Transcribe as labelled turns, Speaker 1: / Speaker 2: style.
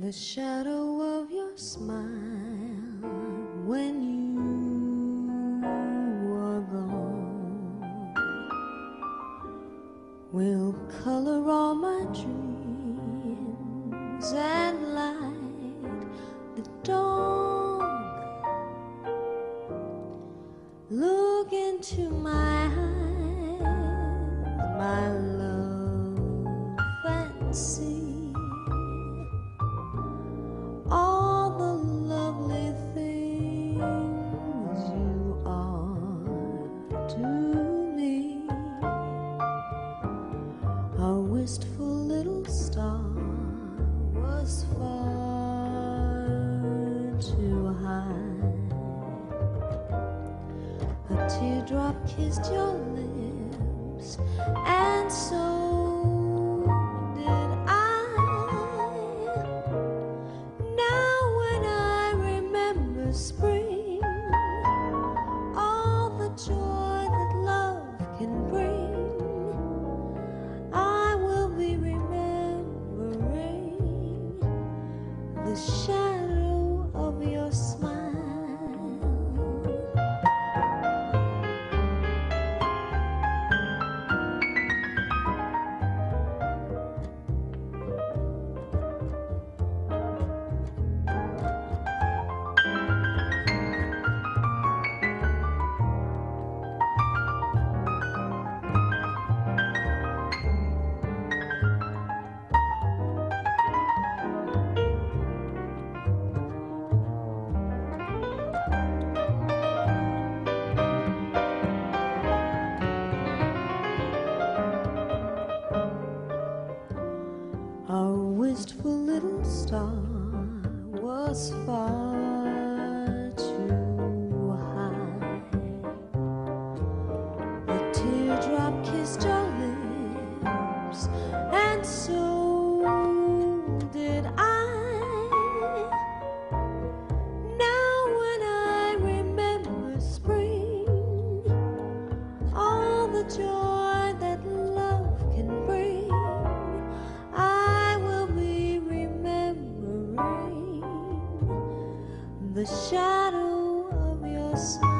Speaker 1: The shadow of your smile when you are gone will color all my dreams and light the dawn. Look into my eyes, my wistful little star was far too high. A teardrop kissed your lips, and so the shadow wistful little star was far shadow of your smile.